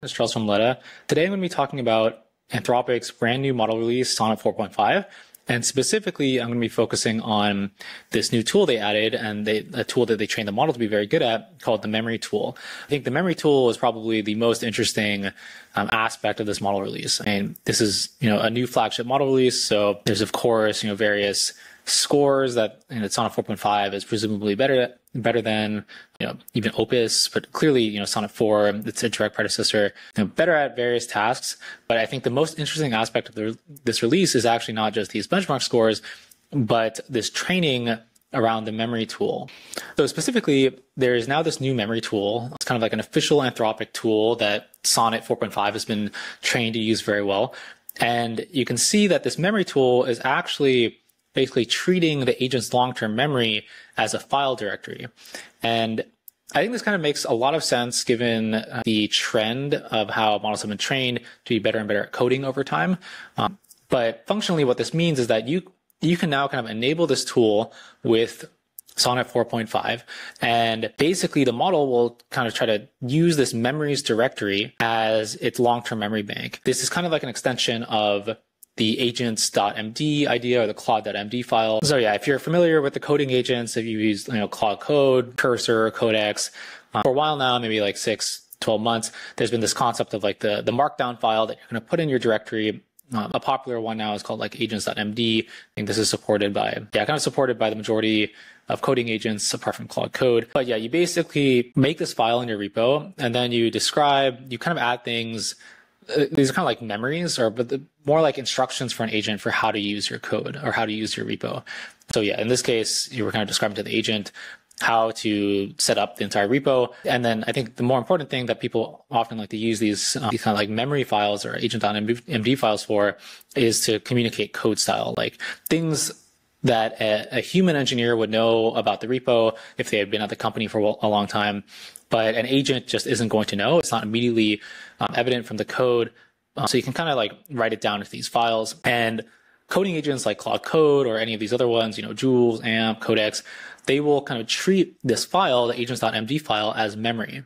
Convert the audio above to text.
This is Charles from Letta. Today I'm going to be talking about Anthropic's brand new model release, Sonnet 4.5. And specifically, I'm going to be focusing on this new tool they added and they, a tool that they trained the model to be very good at called the memory tool. I think the memory tool is probably the most interesting um, aspect of this model release. And this is, you know, a new flagship model release. So there's, of course, you know, various scores that you know, Sonnet 4.5 is presumably better better than you know even Opus, but clearly you know Sonnet 4, it's a direct predecessor, you know, better at various tasks. But I think the most interesting aspect of the, this release is actually not just these benchmark scores, but this training around the memory tool. So specifically, there is now this new memory tool. It's kind of like an official Anthropic tool that Sonnet 4.5 has been trained to use very well. And you can see that this memory tool is actually basically treating the agent's long-term memory as a file directory. And I think this kind of makes a lot of sense given uh, the trend of how models have been trained to be better and better at coding over time. Um, but functionally, what this means is that you you can now kind of enable this tool with Sonnet 4.5. And basically the model will kind of try to use this memories directory as its long-term memory bank. This is kind of like an extension of the agents.md idea or the claude.md file. So yeah, if you're familiar with the coding agents, if you use, you know, Claude Code, Cursor, Codex, um, for a while now, maybe like six, 12 months, there's been this concept of like the, the markdown file that you're going to put in your directory. Um, a popular one now is called like agents.md. I think this is supported by, yeah, kind of supported by the majority of coding agents apart from Claude Code. But yeah, you basically make this file in your repo and then you describe, you kind of add things these are kind of like memories or but the, more like instructions for an agent for how to use your code or how to use your repo. So yeah, in this case, you were kind of describing to the agent how to set up the entire repo. And then I think the more important thing that people often like to use these, uh, these kind of like memory files or agent.md files for is to communicate code style, like things that a, a, human engineer would know about the repo if they had been at the company for a long time, but an agent just isn't going to know. It's not immediately um, evident from the code. Uh, so you can kind of like write it down into these files and coding agents like Claude Code or any of these other ones, you know, Jules, AMP, Codex, they will kind of treat this file, the agents.md file as memory.